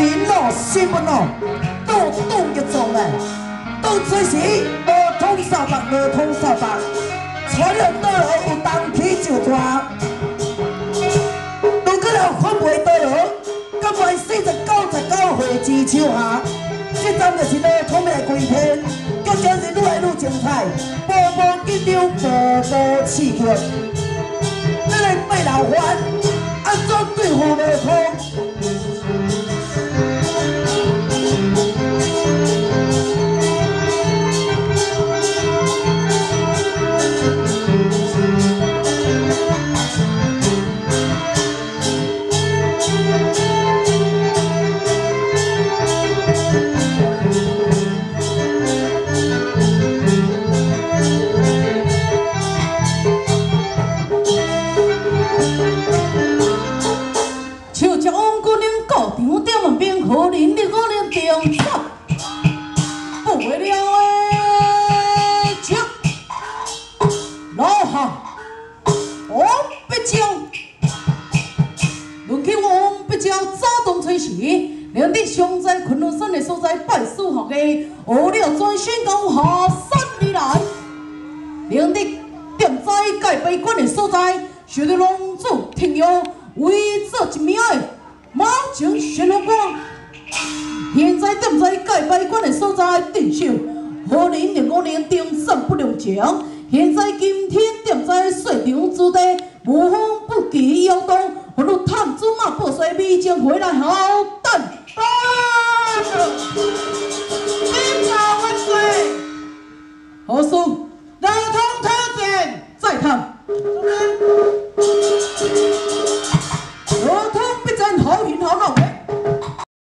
民老新闻哦，都动一种哎，都随时无通扫白，无通扫白，传了倒落有当起就拖。如果了分袂倒落，今晚四十九十九岁之秋下，这阵就是落通的几天，脚真是愈来愈精彩，步步紧张，步步刺激。咱来拜老番，场点门边，可怜的可怜定错，不为了的枪，老汉王必将，论起王必将早动吹时，两地上在昆仑山的所在拜师学艺，学了专宣高下山而来。两地店在盖碑馆的所在，受到龙主听邀为做现在今天站在雪场之地，无风不起扬东，不如探子马报西米回来好等。啊好，师。